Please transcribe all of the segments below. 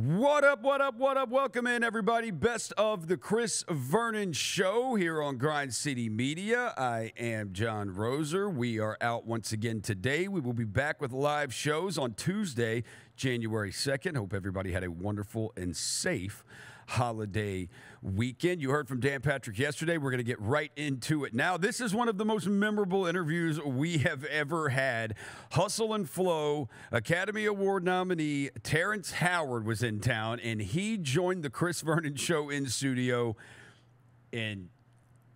What up, what up, what up? Welcome in, everybody. Best of the Chris Vernon Show here on Grind City Media. I am John Roser. We are out once again today. We will be back with live shows on Tuesday, January 2nd. Hope everybody had a wonderful and safe holiday weekend. You heard from Dan Patrick yesterday. We're going to get right into it now. This is one of the most memorable interviews we have ever had. Hustle and Flow Academy Award nominee Terrence Howard was in town, and he joined the Chris Vernon show in studio. And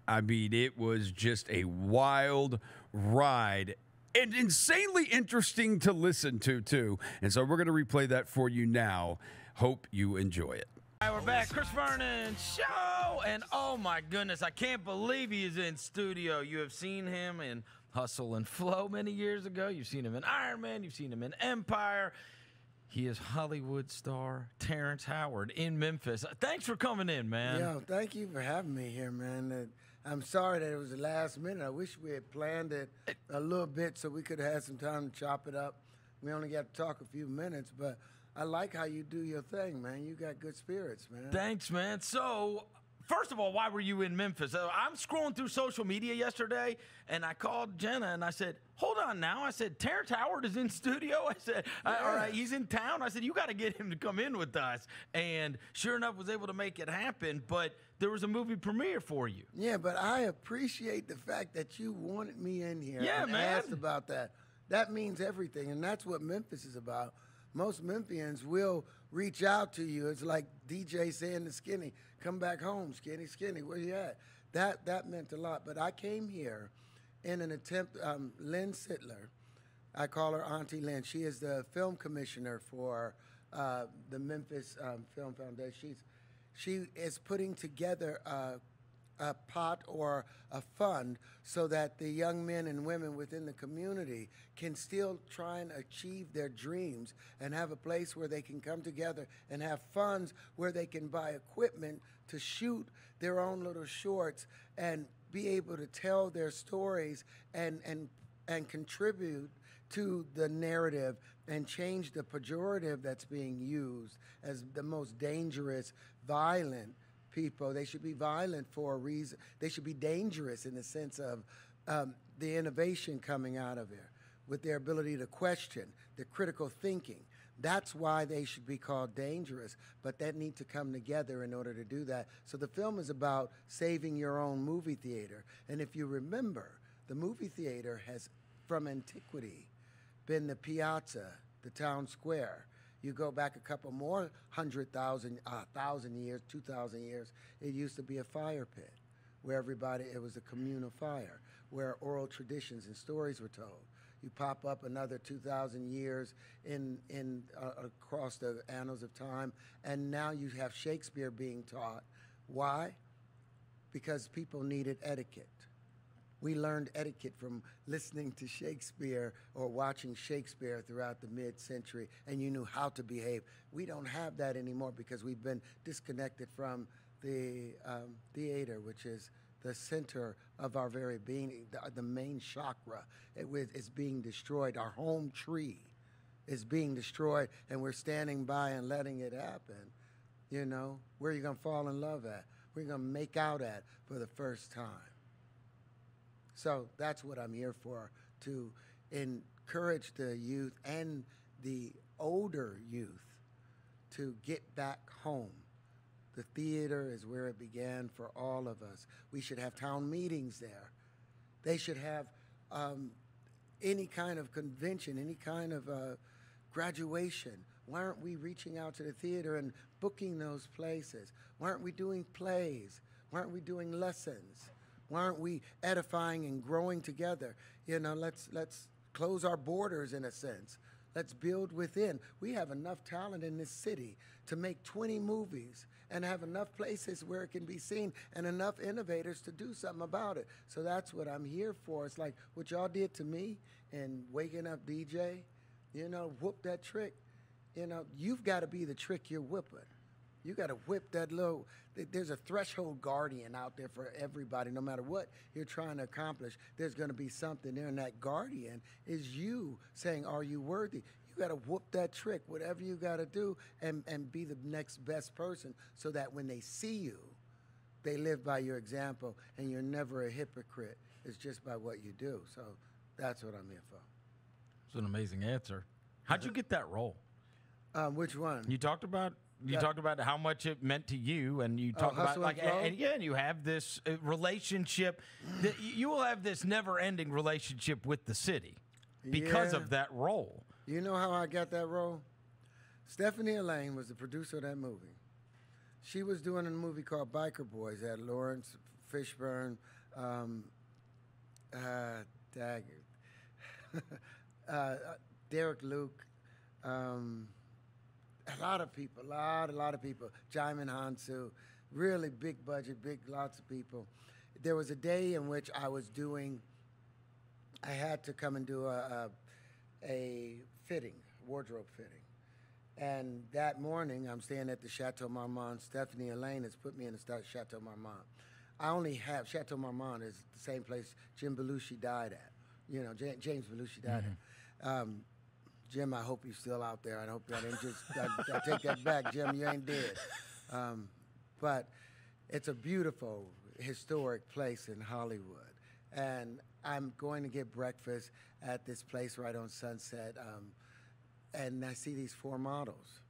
I mean, it was just a wild ride and insanely interesting to listen to, too. And so we're going to replay that for you now. Hope you enjoy it. All right, we're back. Chris Vernon show, and oh my goodness, I can't believe he is in studio. You have seen him in Hustle and Flow many years ago. You've seen him in Iron Man. You've seen him in Empire. He is Hollywood star Terrence Howard in Memphis. Thanks for coming in, man. Yo, thank you for having me here, man. Uh, I'm sorry that it was the last minute. I wish we had planned it a little bit so we could have had some time to chop it up. We only got to talk a few minutes, but I like how you do your thing, man. You got good spirits, man. Thanks, man. So, first of all, why were you in Memphis? Uh, I'm scrolling through social media yesterday, and I called Jenna and I said, "Hold on now." I said, "Terrence Howard is in studio." I said, yeah. "All right, he's in town." I said, "You got to get him to come in with us." And sure enough, was able to make it happen. But there was a movie premiere for you. Yeah, but I appreciate the fact that you wanted me in here. Yeah, man. Asked about that. That means everything, and that's what Memphis is about most Memphians will reach out to you. It's like DJ saying to Skinny, "Come back home, Skinny, Skinny, where you at?" That that meant a lot. But I came here in an attempt. Um, Linn Sitler, I call her Auntie Lynn. She is the film commissioner for uh, the Memphis um, Film Foundation. She's she is putting together a a pot or a fund so that the young men and women within the community can still try and achieve their dreams and have a place where they can come together and have funds where they can buy equipment to shoot their own little shorts and be able to tell their stories and and and contribute to the narrative and change the pejorative that's being used as the most dangerous, violent, people. They should be violent for a reason. They should be dangerous in the sense of um, the innovation coming out of it, with their ability to question, the critical thinking. That's why they should be called dangerous, but that need to come together in order to do that. So the film is about saving your own movie theater. And if you remember, the movie theater has, from antiquity, been the piazza, the town square. You go back a couple more hundred thousand, uh, thousand years, two thousand years, it used to be a fire pit where everybody, it was a communal fire, where oral traditions and stories were told. You pop up another 2,000 years in, in, uh, across the annals of time, and now you have Shakespeare being taught. Why? Because people needed etiquette. We learned etiquette from listening to Shakespeare or watching Shakespeare throughout the mid century, and you knew how to behave. We don't have that anymore because we've been disconnected from the um, theater, which is the center of our very being, the, the main chakra. It is being destroyed. Our home tree is being destroyed, and we're standing by and letting it happen. You know, where are you going to fall in love at? You going to make out at for the first time? So that's what I'm here for to encourage the youth and the older youth to get back home. The theater is where it began for all of us. We should have town meetings there. They should have um, any kind of convention, any kind of uh, graduation. Why aren't we reaching out to the theater and booking those places? Why aren't we doing plays? Why aren't we doing lessons? Why aren't we edifying and growing together? You know, let's let's close our borders in a sense. Let's build within. We have enough talent in this city to make 20 movies and have enough places where it can be seen and enough innovators to do something about it. So that's what I'm here for. It's like what y'all did to me and waking up DJ, you know, whoop that trick. You know, you've got to be the trick you're whipping. You got to whip that little. There's a threshold guardian out there for everybody, no matter what you're trying to accomplish. There's going to be something there, and that guardian is you saying, "Are you worthy?" You got to whoop that trick, whatever you got to do, and, and be the next best person so that when they see you, they live by your example and you're never a hypocrite. It's just by what you do. So that's what I'm here for. It's an amazing answer. How'd you get that role? Um, which one? You talked about you Yeah. talked about how much it meant to you, and you Oh, talked about like and and, yeah, and you have this uh, relationship. That you will have this never-ending relationship with the city because Yeah. of that role. You know how I got that role? Stephanie Allain was the producer of that movie. She was doing a movie called Biker Boyz. Had Laurence Fishburne, um, uh, Dagger, uh, Derek Luke, um, a lot of people, a lot, a lot of people. Djimon Hounsou, really big budget, big, lots of people. There was a day in which I was doing, I had to come and do a, a, a fitting, wardrobe fitting. And that morning, I'm staying at the Chateau Marmont. Stephanie Allain has put me in the Chateau Marmont. I only have Chateau Marmont is the same place Jim Belushi died at. You know, Ja- James Belushi died at. Um, Jim, I hope you're still out there. I hope I didn't just I, I take that back, Jim. You ain't dead. Um, but it's a beautiful historic place in Hollywood, and I'm going to get breakfast at this place right on Sunset, um, and I see these four models,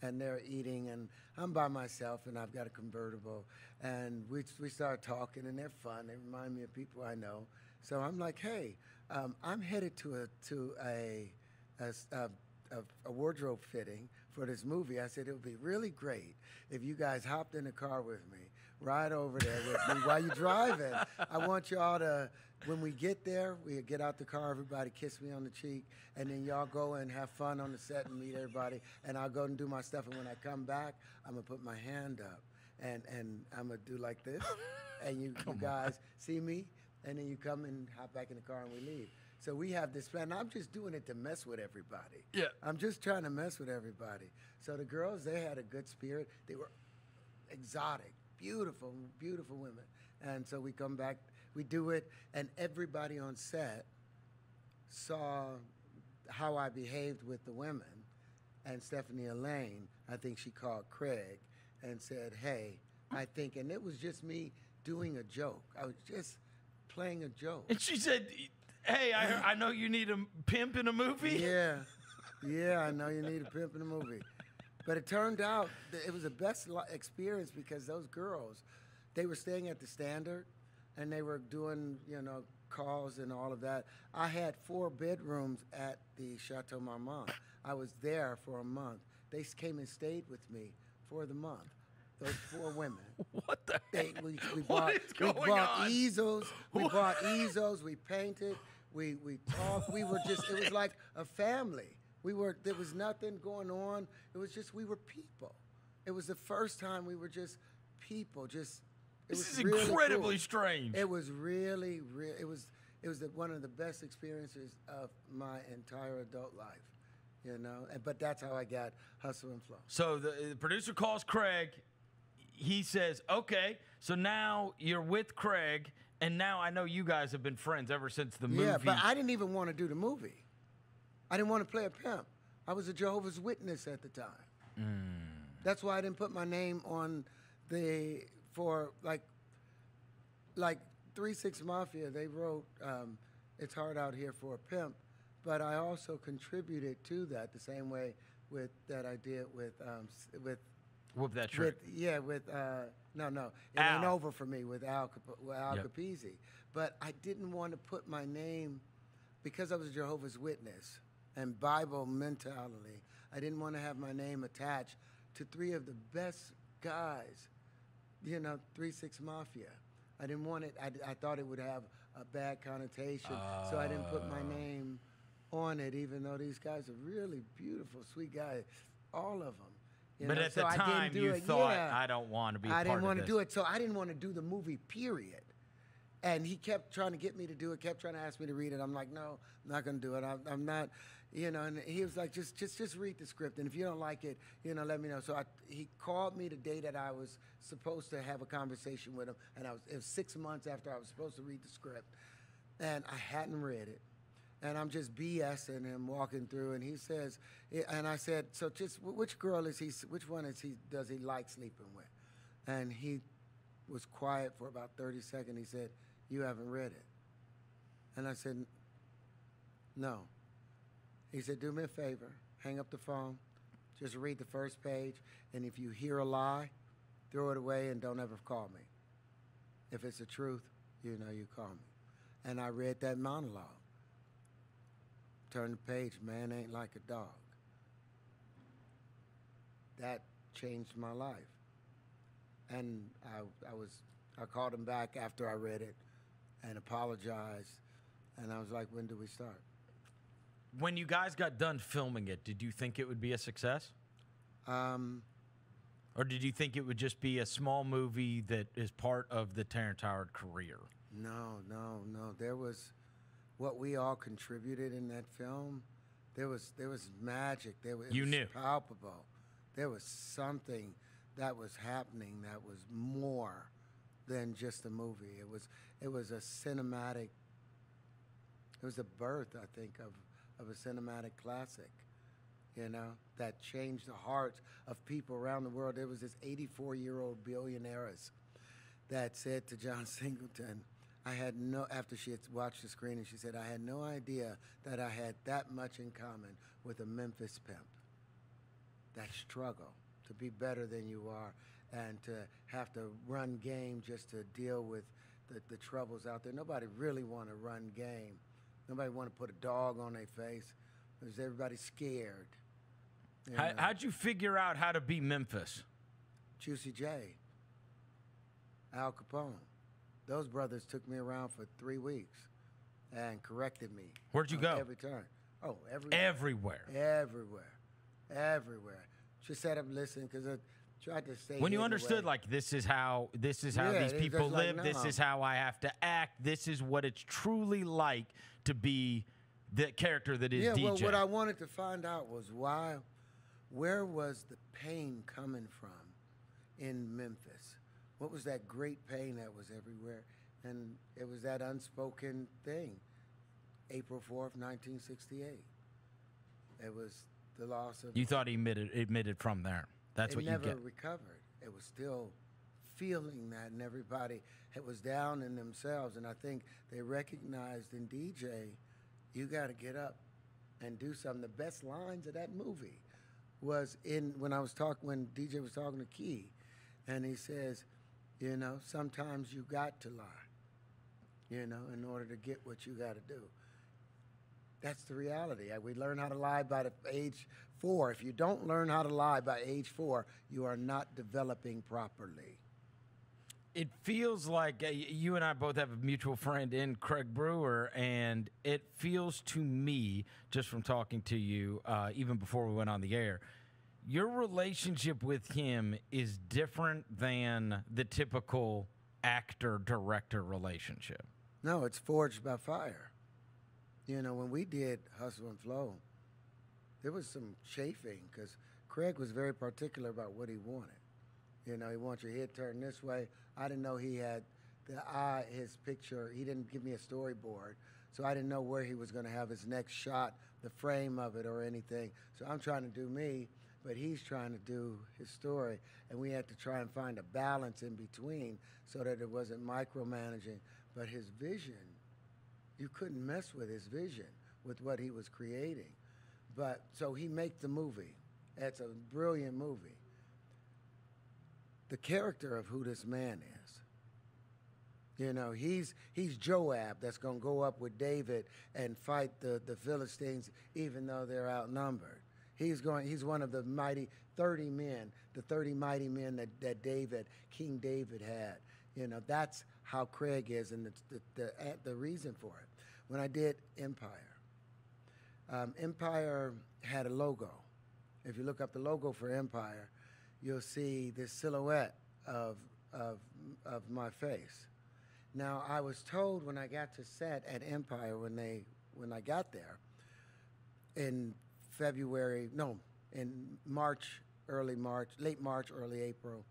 and they're eating, and I'm by myself, and I've got a convertible, and we we start talking, and they're fun. They remind me of people I know. So I'm like, hey, um, I'm headed to a to a a, a- a wardrobe fitting for this movie. I said it would be really great if you guys hopped in the car with me, ride over there with me while you're driving. I want y'all to, when we get there, we get out the car, everybody kiss me on the cheek, and then y'all go and have fun on the set and meet everybody. And I'll go and do my stuff. And when I come back, I'm gonna put my hand up and and I'm gonna do like this, and you, you guys see me, and then you come and hop back in the car and we leave. So we have this plan. I'm just doing it to mess with everybody. Yeah. I'm just trying to mess with everybody. So the girls, they had a good spirit. They were exotic, beautiful, beautiful women. And so we come back, we do it, and everybody on set saw how I behaved with the women. And Stephanie Allain, I think she called Craig and said, Hey, I think, and it was just me doing a joke. I was just playing a joke. And she said, "Hey, I, I know you need a pimp in a movie." Yeah, yeah, I know you need a pimp in a movie. But it turned out that it was the best experience because those girls, they were staying at the Standard, and they were doing you know calls and all of that. I had four bedrooms at the Chateau Marmont. I was there for a month. They came and stayed with me for the month. Those four women. What the They, we, we What bought, we bought easels. We bought easels. We painted. We we talked. We were just. It was like a family. We were. There was nothing going on. It was just we were people. It was the first time we were just people. Just. This is really incredibly cool. strange. It was really, real. It was. It was the, one of the best experiences of my entire adult life. You know. And, but that's how I got hustle and flow. So the, the producer calls Craig. He says, "Okay, so now you're with Craig, and now I know you guys have been friends ever since the movie." Yeah, but I didn't even want to do the movie. I didn't want to play a pimp. I was a Jehovah's Witness at the time. That's why I didn't put my name on the for like like Three Six Mafia. They wrote um, "It's Hard Out Here for a Pimp," but I also contributed to that the same way with that I did with um, with Whoop that trick. with yeah, with uh, no, no, it Al. ain't over for me with Al Cap- with Al Yep. Capizzi. But I didn't want to put my name because I was a Jehovah's Witness and Bible mentality. I didn't want to have my name attached to three of the best guys, you know, Three Six Mafia. I didn't want it. I, I thought it would have a bad connotation, so I didn't put my name on it. Even though these guys are really beautiful, sweet guys, all of them. You but know, at so the time, you it. thought, Yeah. "I don't want to be." I didn't want want to do it, so I didn't want to do the movie. Period. And he kept trying to get me to do it. Kept trying to ask me to read it. I'm like, no, I'm not going to do it. I'm, I'm not, you know. And he was like, just, just, just read the script. And if you don't like it, you know, let me know. So I, he called me the day that I was supposed to have a conversation with him, and I was it was six months after I was supposed to read the script, and I hadn't read it. And I'm just BSing him walking through, and he says, eh, and I said, so just which girl is he? Which one is he? Does he like sleeping with? And he was quiet for about 30 seconds. He said, "You haven't read it." And I said, "No." He said, "Do me a favor, hang up the phone, just read the first page, and if you hear a lie, throw it away and don't ever call me. If it's the truth, you know you call me." And I read that monologue. Turn the page, man ain't like a dog. That changed my life. And I, I was, I called him back after I read it and apologized. And I was like, when do we start? When you guys got done filming it, did you think it would be a success? Um, Or did you think it would just be a small movie that is part of the Terrence Howard career? no, no, no. There was what we all contributed in that film. There was there was magic. There was, You was knew. palpable. There was something that was happening that was more than just a movie. It was it was a cinematic. It was a birth, I think, of of a cinematic classic. You know that changed the hearts of people around the world. There was this 84 year old billionaire that said to John Singleton, I had no, after she had watched the screening, she said, I had no idea that I had that much in common with a Memphis pimp. That struggle to be better than you are and to have to run game just to deal with the, the troubles out there. Nobody really want to run game. Nobody want to put a dog on their face because everybody's scared. you How, how'd you figure out how to be Memphis? Juicy J, Al Kapone. Those brothers took me around for three weeks and corrected me. Where'd you go? Every turn. Oh, everywhere. Everywhere. Everywhere. Everywhere. Just sat up listened because I tried to stay. When you understood, like this is how this is how Yeah, these people just like, live. This is how I have to act. This is what it's truly like to be the character that is yeah, DJ. well, what I wanted to find out was why, where was the pain coming from in Memphis? What was that great pain that was everywhere? And it was that unspoken thing, April 4th, 1968. It was the loss of. you thought he admitted admitted from there. That's what you get. never recovered. It was still feeling that, and everybody it was down in themselves. And I think they recognized in DJ, you got to get up and do something. The best lines of that movie was in when I was talking when DJ was talking to Key, and he says, you know, sometimes you got to lie, you know, in order to get what you got to do. That's the reality. Uh, We learn how to lie by age four. If you don't learn how to lie by age four, you are not developing properly. It feels like uh, you and I both have a mutual friend in Craig Brewer, and it feels to me, just from talking to you, uh, even before we went on the air, your relationship with him is different than the typical actor director relationship. No, it's forged by fire. You know, when we did Hustle and Flow, there was some chafing because Craig was very particular about what he wanted. You know, he wants your head turned this way. I didn't know he had the eye, his picture. He didn't give me a storyboard, so I didn't know where he was going to have his next shot, the frame of it, or anything. So I'm trying to do me, but he's trying to do his story, and we had to try and find a balance in between so that it wasn't micromanaging, but his vision you couldn't mess with his vision with what he was creating. But so he make the movie. It's a brilliant movie. The character of who this man is. You know, he's he's Joab that's gonna go up with David and fight the, the Philistines even though they're outnumbered. He's going he's one of the mighty 30 men, the 30 mighty men that, that David, King David had. You know, that's how Craig is and the, the, the reason for it. When I did Empire, um, Empire had a logo. If you look up the logo for Empire, you'll see this silhouette of, of, of my face. Now, I was told when I got to set at Empire, when, they, when I got there, in February, no, in March, early March, late March, early April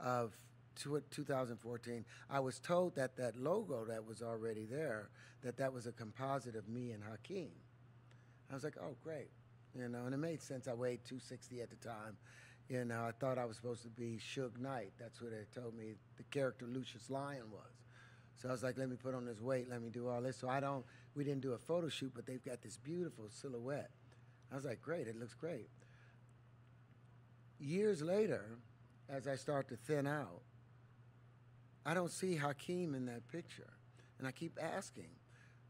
of tw- 2014, I was told that that logo that was already there, that that was a composite of me and Hakeem. I was like, oh, great. You know, and it made sense. I weighed 260 at the time. You know, I thought I was supposed to be Suge Knight. That's what they told me the character Lucious Lyon was. So I was like, let me put on this weight, let me do all this. So I don't, we didn't do a photo shoot, but they've got this beautiful silhouette. I was like, great, it looks great. Years later, as I start to thin out, I don't see Hakeem in that picture. And I keep asking,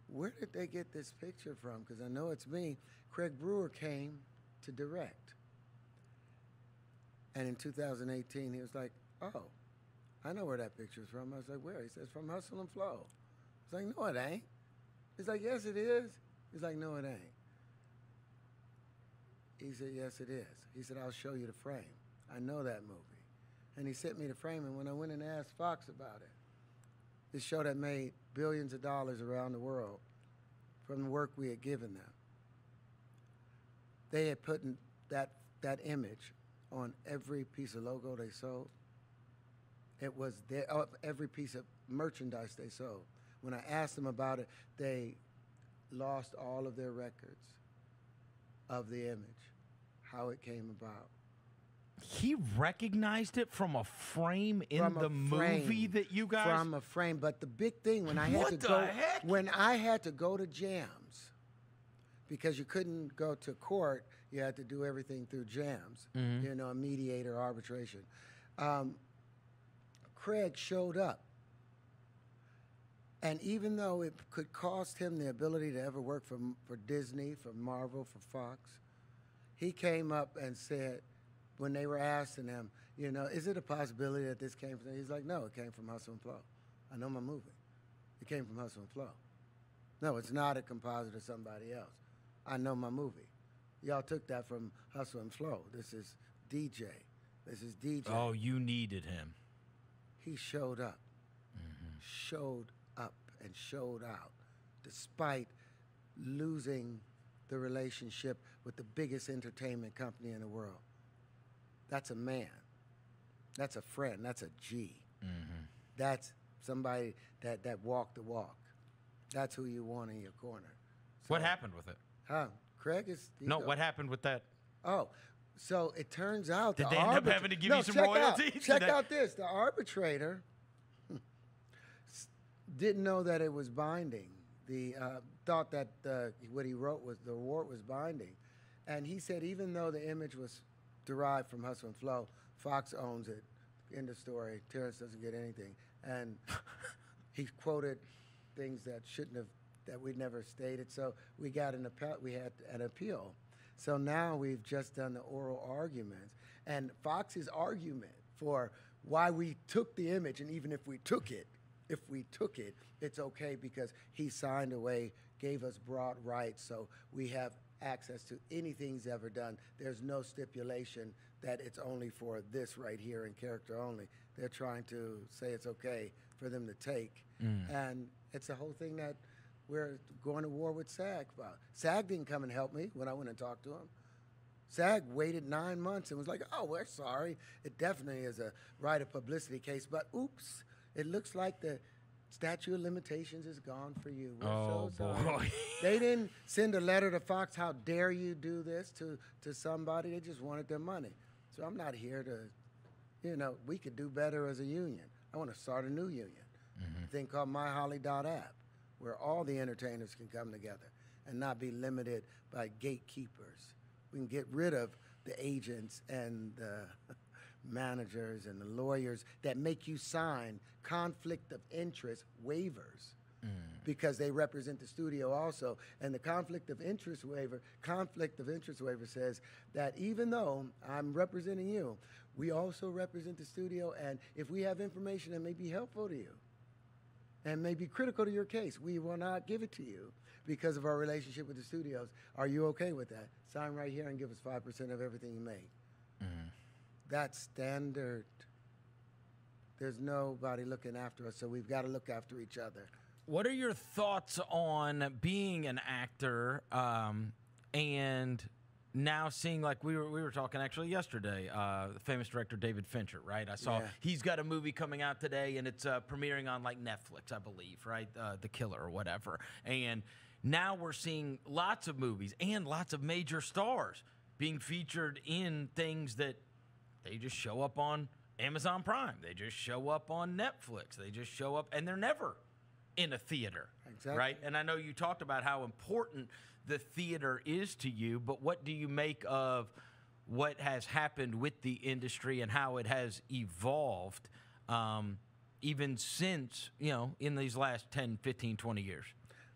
where did they get this picture from? Because I know it's me. Craig Brewer came to direct. And in 2018, he was like, oh, I know where that picture's from. I was like, where? He says, from Hustle and Flow. I was like, no, it ain't. He's like, yes, it is. He's like, no, it ain't. He said, yes, it is. He said, I'll show you the frame. I know that movie. And he sent me the frame, and when I went and asked Fox about it, this show that made billions of dollars around the world from the work we had given them, they had put that, that image on every piece of logo they sold. It was their, every piece of merchandise they sold. When I asked them about it, they lost all of their records of the image, how it came about. He recognized it from a frame in From the movie that you guys. from a frame. But the big thing when I had What to go heck? when I had to go to JAMS because you couldn't go to court, you had to do everything through JAMS. Mm-hmm. You know, a mediator arbitration. Um, Craig showed up. And even though it could cost him the ability to ever work for, for Disney, for Marvel, for Fox, he came up and said, when they were asking him, you know, is it a possibility that this came from? He's like, no, it came from Hustle and Flow. I know my movie. It came from Hustle and Flow. No, it's not a composite of somebody else. I know my movie. Y'all took that from Hustle and Flow. This is DJ. This is DJ. oh, you needed him. He showed up, mm-hmm. showed up, and showed out, despite losing the relationship with the biggest entertainment company in the world. That's a man. That's a friend. That's a G. Mm-hmm. That's somebody that, that walked the walk. That's who you want in your corner. What happened with it? Huh? Craig is. No, go- what happened with that? Oh, so it turns out Did the they end up having to give No, you some check out- royalties? check out this: the arbitrator didn't know that it was binding. The uh, thought that uh, what he wrote was the award was binding, and he said even though the image was derived from Hustle and Flow, Fox owns it. End of story. Terrence doesn't get anything, and he quoted things that shouldn't have that we'd never stated. So we got an appeal. We had an appeal. So now we've just done the oral arguments, and Fox's argument for why we took the image, and even if we took it, if we took it, it's okay because he signed away, gave us broad rights, so we have access to anything he's ever done. There's no stipulation that it's only for this right here in character only. They're trying to say it's okay for them to take. Mm. And it's a whole thing that we're going to war with SAG about. SAG didn't come and help me when I went and talked to him. SAG waited nine months and was like, oh, we're sorry. It definitely is a right of publicity case, but oops, it looks like the statute of limitations is gone for you. We're Oh, so boy. they didn't send a letter to Fox, how dare you do this to, to somebody. They just wanted their money. So I'm not here to, you know, we could do better as a union. I want to start a new union, mm-hmm. a thing called MyHolly.app, where all the entertainers can come together and not be limited by gatekeepers. We can get rid of the agents and the managers and the lawyers that make you sign conflict of interest waivers mm. because they represent the studio also. And the conflict of interest waiver, conflict of interest waiver says that even though I'm representing you, we also represent the studio. And if we have information that may be helpful to you and may be critical to your case, we will not give it to you because of our relationship with the studios. Are you okay with that? Sign right here and give us 5% of everything you make. That's standard. There's nobody looking after us, so we've got to look after each other. What are your thoughts on being an actor um, and now seeing like we were we were talking actually yesterday, uh, the famous director David Fincher, right? I saw Yeah. he's got a movie coming out today, and it's uh, premiering on like Netflix, I believe, right? Uh, the Killer or whatever. And now we're seeing lots of movies and lots of major stars being featured in things that they just show up on Amazon Prime. They just show up on Netflix. They just show up, and they're never in a theater, Exactly. right? And I know you talked about how important the theater is to you, but what do you make of what has happened with the industry and how it has evolved um, even since, you know, in these last 10, 15, 20 years?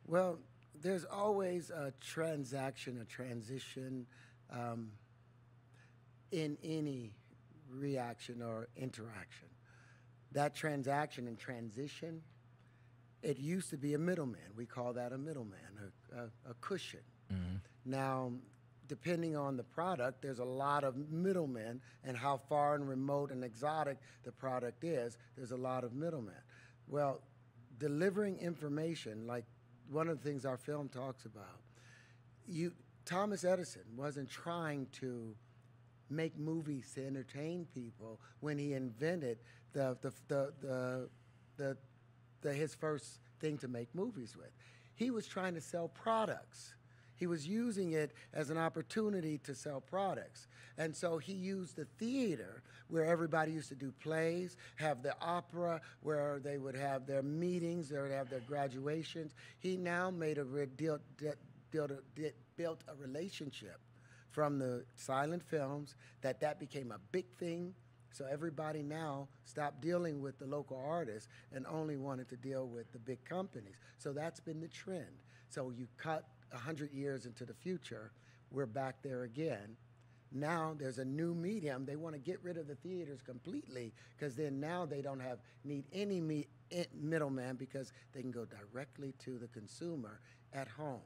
Well, there's always a transaction, a transition um, in any reaction or interaction. That transaction and transition, it used to be a middleman. We call that a middleman, a, a, a cushion. Mm-hmm. Now, depending on the product, there's a lot of middlemen, and how far and remote and exotic the product is, there's a lot of middlemen. Well, delivering information, like one of the things our film talks about, you Thomas Edison wasn't trying to make movies to entertain people when he invented the the the the, the, the his first thing to make movies with. He was trying to sell products. He was using it as an opportunity to sell products. And so he used the theater where everybody used to do plays, have the opera where they would have their meetings, they would have their graduations. He now made a re- deal, de- deal, de- built a relationship from the silent films that that became a big thing. So everybody now stopped dealing with the local artists and only wanted to deal with the big companies. So that's been the trend. So you cut 100 years into the future we're back there again. Now there's a new medium. They want to get rid of the theaters completely because then now they don't have need any me, eh, middleman because they can go directly to the consumer at home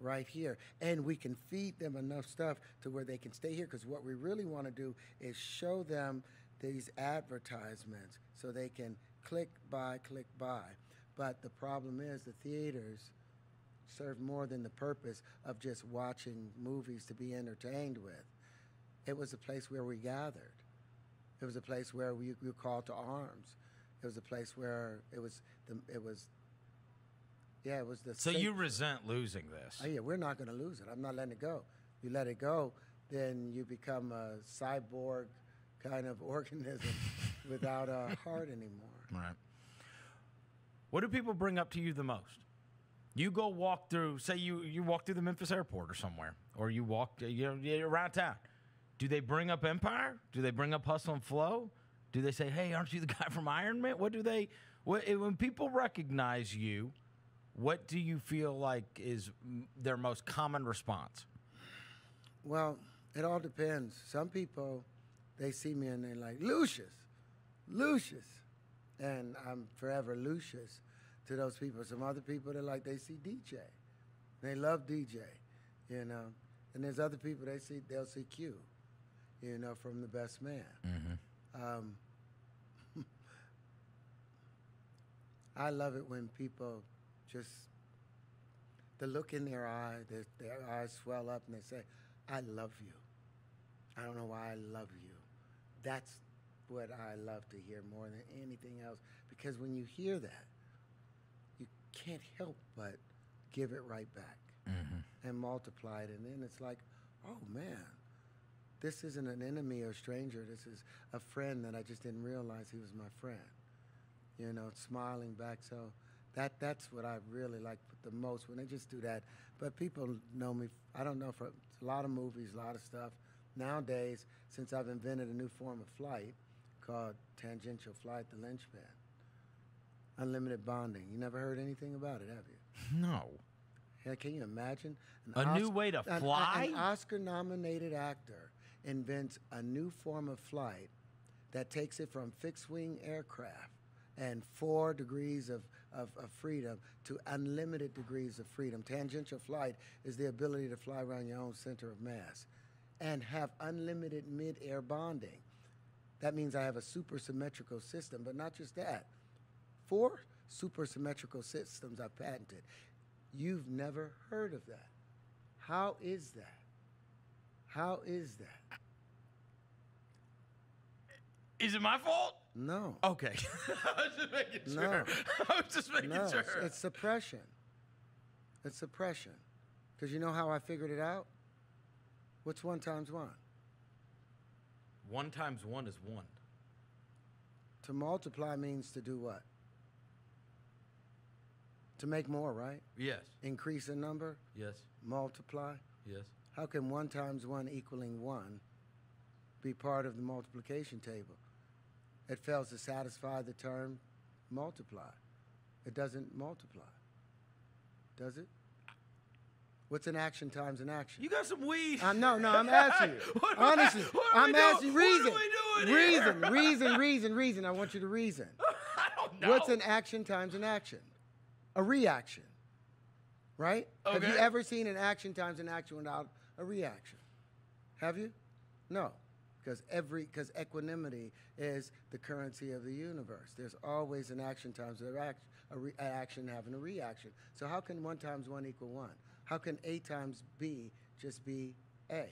right here. And we can feed them enough stuff to where they can stay here because what we really want to do is show them these advertisements so they can click buy, click buy. But the problem is the theaters serve more than the purpose of just watching movies to be entertained with. It was a place where we gathered. It was a place where we, we were called to arms. It was a place where it was the, it was yeah, it was the So you resent losing this. Oh, yeah, we're not going to lose it. I'm not letting it go. You let it go, then you become a cyborg kind of organism without a heart anymore. Right. What do people bring up to you the most? You go walk through, say you you walk through the Memphis airport or somewhere, or you walk you know you're around town. Do they bring up Empire? Do they bring up Hustle and Flow? Do they say, "Hey, aren't you the guy from Iron Man?" What do they? What when people recognize you? What do you feel like is their most common response? Well, it all depends. Some people, they see me and they're like, Lucious, Lucious. And I'm forever Lucious to those people. Some other people, they're like, they see DJ. They love DJ, you know. And there's other people, they see, they'll see Q, you know, from The Best Man. Um, I love it when people just the look in their eye, their, their eyes swell up, and they say, "I love you." I don't know why I love you. That's what I love to hear more than anything else, because when you hear that, you can't help but give it right back mm-hmm. and multiply it, and then it's like, "Oh man." This isn't an enemy or stranger. This is a friend that I just didn't realize he was my friend you know, smiling back. So that that's what I really like the most when they just do that. But people know me. I don't know for a lot of movies, a lot of stuff. Nowadays, since I've invented a new form of flight called tangential flight, the linchpin, unlimited bonding. You never heard anything about it, have you? No. Yeah, can you imagine? A new way to an- fly? An, Oscar-nominated actor invents a new form of flight that takes it from fixed-wing aircraft and four degrees of, of, of freedom to unlimited degrees of freedom. Tangential flight is the ability to fly around your own center of mass and have unlimited mid-air bonding. That means I have a supersymmetrical system, but not just that. Four supersymmetrical systems I've patented. You've never heard of that. How is that? How is that? Is it my fault? No. Okay. I was just making No. I was just making No, it's, sure. it's suppression. It's suppression. Because you know how I figured it out? What's one times one? one times one is one. To multiply means to do what? To make more, right? Yes. Increase in number, Yes. multiply. Yes. How can one times one equaling one be part of the multiplication table? It fails to satisfy the term multiply. It doesn't multiply. Does it? What's an action times an action? You got some weed. Uh, no, no, I'm asking you. What are we- Honestly, I'm doing? asking are reason. doing reason, here? reason, reason, reason. I want you to reason. I don't know. What's an action times an action? A reaction. Right? Have you ever seen an action times an action without a reaction? Have you? No. Because every because equanimity is the currency of the universe. There's always an action times a re, an action having a reaction. So how can one times one equal one? How can A times B just be A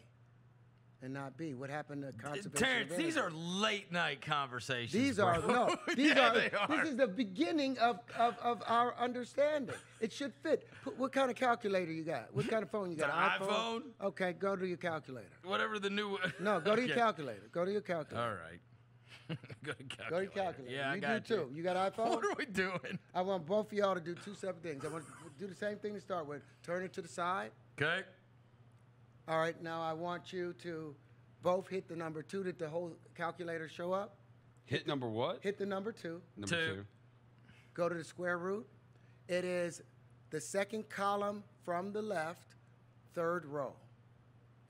and not B? What happened to conservation? Terrence, these are late night conversations. These bro. are no. These Yeah, are, they are. This is the beginning of, of, of our understanding. It should fit. Put, what kind of calculator you got? What kind of phone you got? An iPhone. Okay, go to your calculator. Whatever the new. No, go to your Okay. calculator. Go to your calculator. All right. go to calculator. Go to your calculator. Yeah, I you got do too. You got iPhone? What are we doing? I want both of y'all to do two separate things. I want to do the same thing to start with. Turn it to the side. Okay. All right. Now I want you to both hit the number two. Did the whole calculator show up? Hit number what? Hit the number two. number Two. two. go to the square root. It is the second column from the left, third row.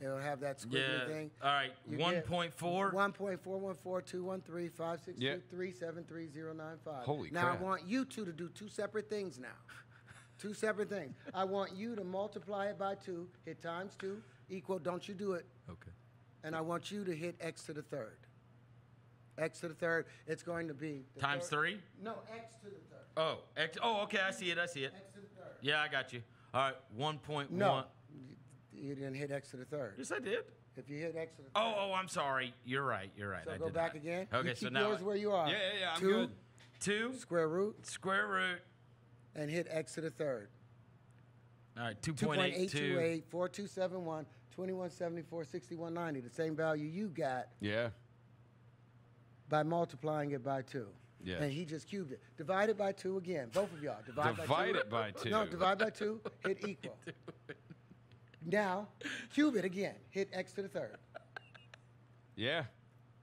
It'll have that squiggly Yeah. thing. All right. You One get point four. 1.414213562373095. Yeah. Holy now crap. I want you two to do two separate things now. two separate things. I want you to multiply it by two, hit times two, equal, don't you do it, Okay. and I want you to hit x to the third. x to the third, it's going to be Times third- three. No, x to the third. Oh, X. Oh, okay. I see it. I see it. X to the third. Yeah, I got you. All right. One point No, one. you didn't hit X to the third. Yes, I did. If you hit X to the oh, third, Oh, oh, I'm sorry. You're right. You're right. so I go back that. again. Okay, you so keep now yours where you are. Yeah, yeah, yeah, I'm Two, good. two Square root square root. and hit X to the third. All right. Two point eight two. 2.828, 4271, 2174, 6190. The same value you got Yeah. by multiplying it by two. Yeah. And he just cubed it. Divide it by two again. Both of y'all. Divide, by Divide two. it by two. No, divide by two. Hit equal. Now, cube it again. Hit X to the third. Yeah.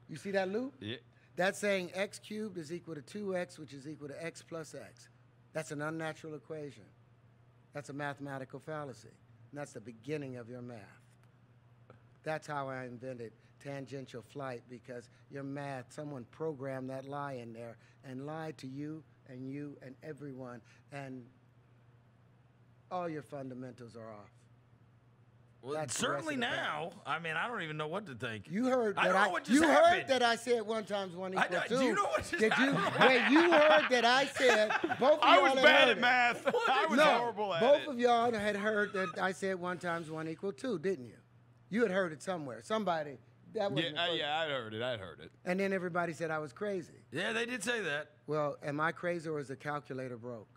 You see that loop? Yeah. That's saying x cubed is equal to 2x, which is equal to x plus x. That's an unnatural equation. That's a mathematical fallacy. And that's the beginning of your math. That's how I invented tangential flight because your math, someone programmed that lie in there and lied to you and you and everyone, and all your fundamentals are off. Well, That's certainly now. I mean, I don't even know what to think. You heard I that don't know what just you happened. heard that I said one times one I equals two. do you know what just Did you wait? You heard that I said both of I y'all I was had bad heard at it. math. I was no, horrible at both it. of y'all had heard that I said one times one equal two, didn't you? You had heard it somewhere. Somebody that was yeah, uh, yeah, I'd heard it. I'd heard it. And then everybody said I was crazy. Yeah, they did say that. Well, am I crazy or is the calculator broke?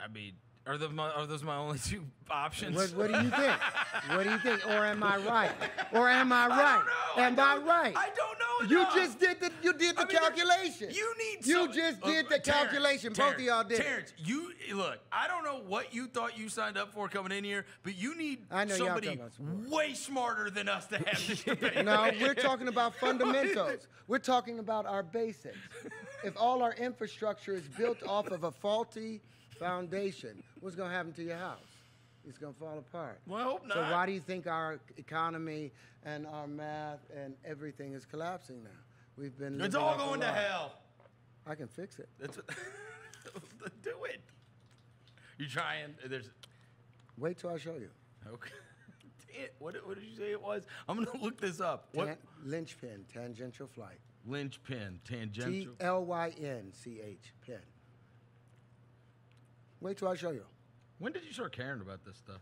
I mean, are those my, are those my only two options? What, what do you think? what do you think? Or am I right? Or am I right? I don't know. Am I, I, right? I don't know. You just did the you did the I mean, calculation. You need. You some- just uh, did the Terrence, calculation. Both of y'all did. Terrence, you look. I don't know what you thought you signed up for coming in here, but you need I know somebody talking about sports. way smarter than us to have this debate. No, we're talking about fundamentals. We're talking about our basics. If all our infrastructure is built off of a faulty foundation, what's going to happen to your house? It's going to fall apart. Well, I hope So why do you think our economy and our math and everything is collapsing now? We've been. It's all going to hell. I can fix it. That's do it. You trying? There's Wait till I show you. okay. What, what did you say it was? I'm gonna look this up. What Tan- linchpin, tangential flight. linchpin, tangential? T L Y N C H pin. Wait till I show you. When did you start caring about this stuff?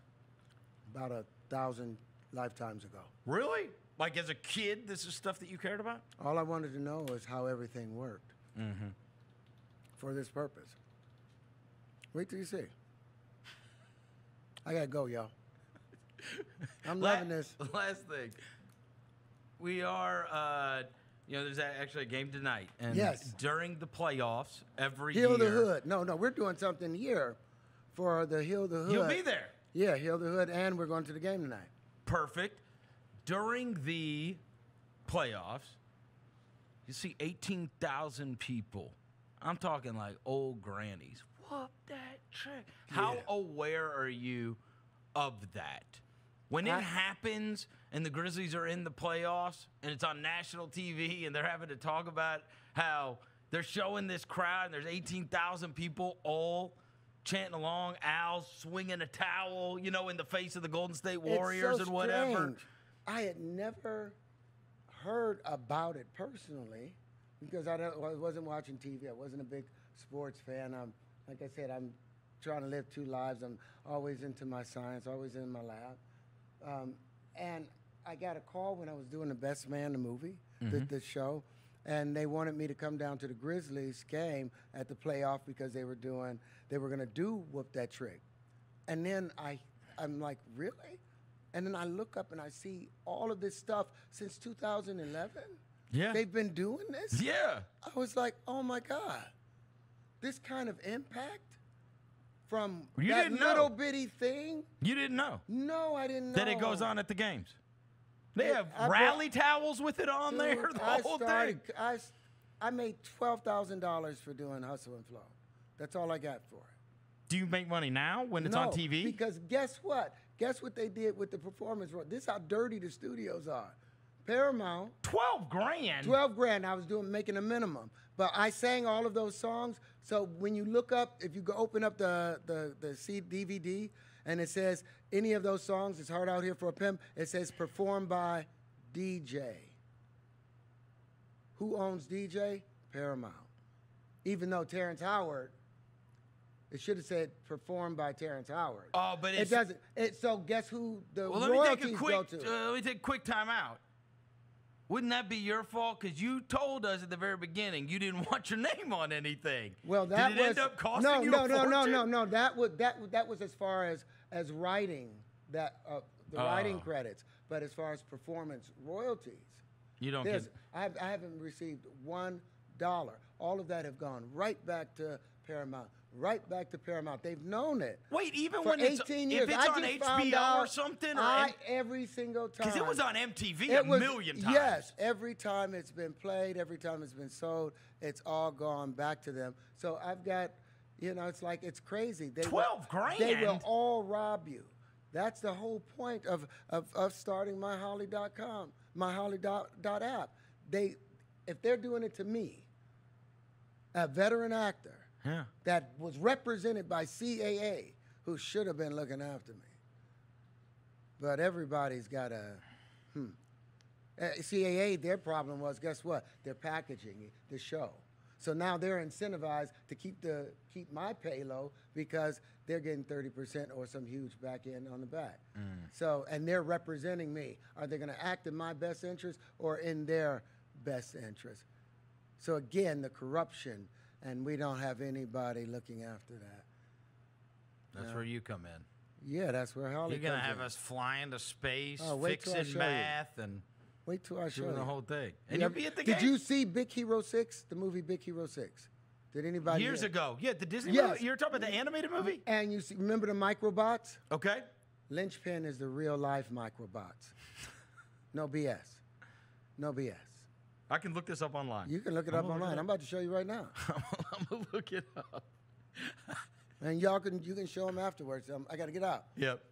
about a thousand lifetimes ago. Really? Like as a kid, this is stuff that you cared about? All I wanted to know is how everything worked for this purpose. Wait till you see. I gotta go, y'all. I'm La- loving this. Last thing. We are, uh, you know, there's actually a game tonight. And Yes. during the playoffs, every Heal the. Hood. No, no, we're doing something here for the Heal the Hood. You'll be there. Yeah, Heal the Hood, and we're going to the game tonight. Perfect. During the playoffs, you see 18,000 people. I'm talking like old grannies. Whoop that trick. How aware are you of that? When it I- happens and the Grizzlies are in the playoffs and it's on national TV and they're having to talk about how they're showing this crowd and there's 18,000 people all chanting along, Al swinging a towel, you know, in the face of the Golden State Warriors so and whatever. I had never heard about it personally because I, don't, I wasn't watching TV. I wasn't a big sports fan. I'm, like I said, I'm trying to live two lives. I'm always into my science, always in my lab. Um, and I got a call when I was doing the Best Man, the movie, the, mm-hmm. the show, and they wanted me to come down to the Grizzlies game at the playoff because they were doing, they were going to do whoop that trick. And then I, I'm like, really? And then I look up and I see all of this stuff since 2011. Yeah. They've been doing this? Yeah. I was like, oh my God. This kind of impact from You that didn't know. little bitty thing? You didn't know No, I didn't know. that it goes on at the games. They have I rally towels with it on there, the I whole started, thing. I, I made $12,000 for doing Hustle and Flow. That's all I got for it. Do you make money now when it's no, on TV? Because guess what? Guess what they did with the performance? This is how dirty the studios are. Paramount 12 grand. 12 grand I was doing making a minimum. But I sang all of those songs. So when you look up, if you go open up the the the C DVD and it says any of those songs, it's hard out here for a pimp. It says performed by DJay. Who owns DJay? Paramount. Even though Terrence Howard, it should have said performed by Terrence Howard. Oh, but it doesn't. It, so guess who the Well, let me royalties take a go to? Uh, let me take a quick time out. Wouldn't that be your fault? Because you told us at the very beginning you didn't want your name on anything. Well, that Did it was end up costing no, you no, no, no, no, no. That was that that was as far as as writing that uh, the writing Oh. credits, but as far as performance royalties, You don't get. I, have, I haven't received one dollar. All of that have gone right back to Paramount, right back to Paramount. They've known it. Wait, even when it's 18 years, if it's I on HBO or something, or I, every single time because it was on MTV it a was- million times. Yes, every time it's been played, every time it's been sold, it's all gone back to them. So I've got, you know, it's like it's crazy. They will- 12 They will all rob you. That's the whole point of of, of starting myholly.com, myholly dot, dot app. They, if they're doing it to me, a veteran actor Yeah. that was represented by CAA, who should have been looking after me. But everybody's got a, hmm. Uh, CAA, their problem was, guess what? They're packaging the show. So now they're incentivized to keep the keep my pay low because they're getting 30% or some huge back end on the back. So and they're representing me. Are they going to act in my best interest or in their best interest? So again, the corruption, and we don't have anybody looking after that. That's where you come in. Yeah, that's where Holly You're gonna have in. us flying to space, Oh, wait till I fixing show you. math, and Wait till I show doing you. the whole thing. And Yeah, you'll be at the Did game you see Big Hero Six? The movie Big Hero Six. Did anybody? years ago. Yeah, the Disney Yes. movie. You're talking about the animated movie. And you see, remember the microbots? Okay. Lynchpin is the real life microbots. No BS. No BS. I can look this up online. You can look it I'm up gonna it online. up. I'm about to show you right now, I'm gonna look it up. and y'all can you can show them afterwards. Um, I got to get out. Yep.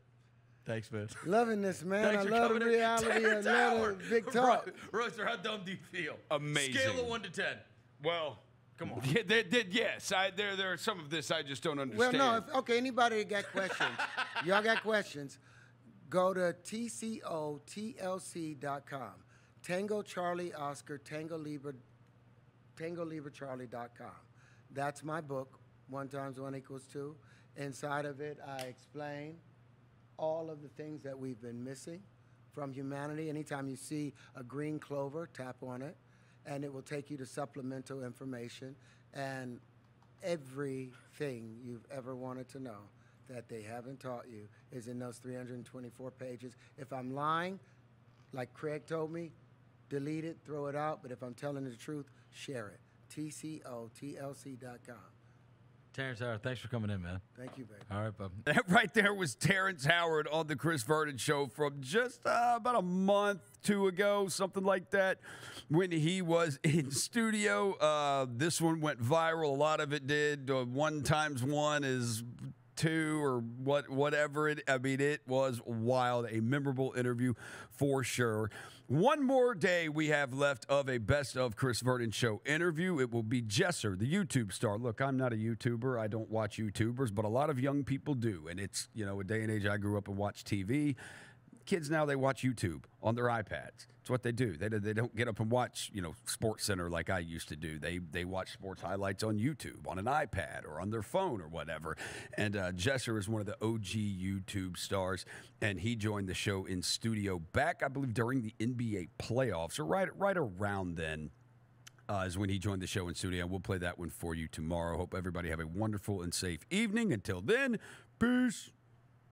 Thanks, man. Loving this, man. Thanks I love the reality. I Terrence love big talk. Ro- Roaster, how dumb do you feel? Amazing. Scale of one to ten. Well, Come on. Yeah, there, there- yes, I, there, there are some of this I just don't understand. Well, no. If, okay, anybody got questions, y'all got questions, go to tcotlc.com. Tango Charlie Oscar Tango Libra TangoLibraCharlie.com. That's my book. One times one equals two. Inside of it, I explain all of the things that we've been missing from humanity. Anytime you see a green clover, tap on it, and it will take you to supplemental information and everything you've ever wanted to know that they haven't taught you is in those 324 pages. If I'm lying, like Craig told me, delete it, throw it out. But if I'm telling the truth, share it. TCOTLC.com. Terrence Howard, thanks for coming in, man. Thank you, baby. All right, bub. That right there was Terrence Howard on the Chris Vernon show from just uh, about a month, two ago, something like that, when he was in studio. Uh, this one went viral. A lot of it did. Uh, one times one is two or what whatever it I mean it was wild a memorable interview for sure one more day we have left of a best of Chris Vernon show interview. It will be Jesser the YouTube star. Look I'm not a YouTuber. I don't watch YouTubers but a lot of young people do. And it's you know a day and age I grew up and watched TV kids now they watch YouTube on their iPads. It's what they do. They, they don't get up and watch you know SportsCenter like I used to do. They they watch sports highlights on YouTube on an iPad or on their phone or whatever. And uh, Jesser is one of the OG YouTube stars, and he joined the show in studio back I believe during the NBA playoffs or right right around then. Uh, is when he joined the show in studio. We'll play that one for you tomorrow. Hope everybody have a wonderful and safe evening. Until then, peace.